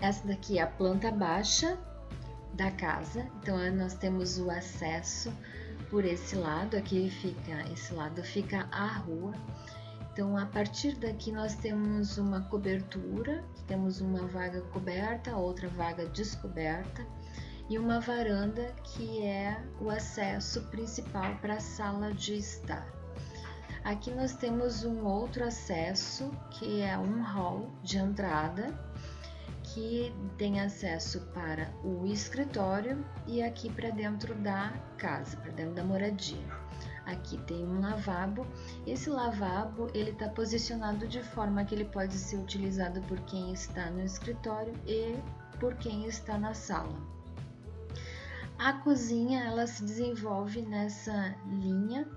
Essa daqui é a planta baixa da casa, então nós temos o acesso por esse lado, aqui fica, esse lado fica a rua. Então, a partir daqui nós temos uma cobertura, temos uma vaga coberta, outra vaga descoberta. E uma varanda que é o acesso principal para a sala de estar. Aqui nós temos um outro acesso que é um hall de entrada que tem acesso para o escritório e aqui para dentro da casa, para dentro da moradia. Aqui tem um lavabo. Esse lavabo ele está posicionado de forma que ele pode ser utilizado por quem está no escritório e por quem está na sala. A cozinha ela se desenvolve nessa linha.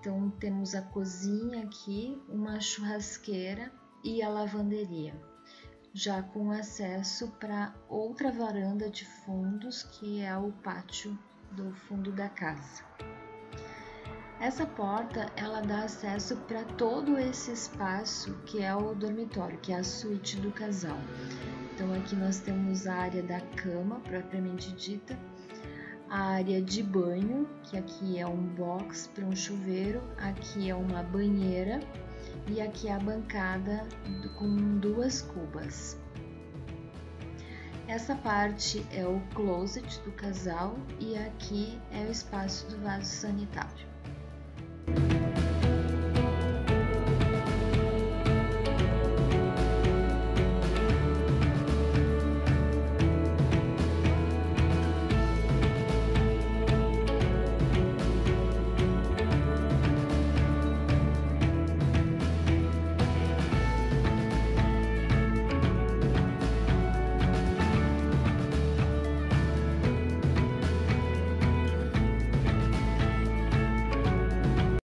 Então temos a cozinha aqui, uma churrasqueira e a lavanderia já com acesso para outra varanda de fundos que é o pátio do fundo da casa. Essa porta ela dá acesso para todo esse espaço que é o dormitório, que é a suíte do casal. Então aqui nós temos a área da cama propriamente dita, a área de banho, que aqui é um box para um chuveiro, aqui é uma banheira e aqui a bancada com duas cubas. Essa parte é o closet do casal e aqui é o espaço do vaso sanitário.